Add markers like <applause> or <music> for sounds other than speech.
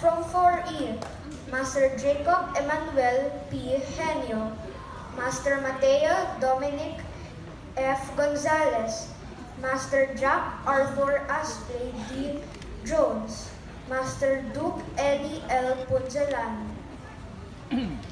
From 4E, Master Jacob Emmanuel P. Henio, Master Mateo Dominic F. Gonzalez, Master Jack Arthur Aspley D. Jones, Master Duke Eddie L. Punzalan, <clears throat>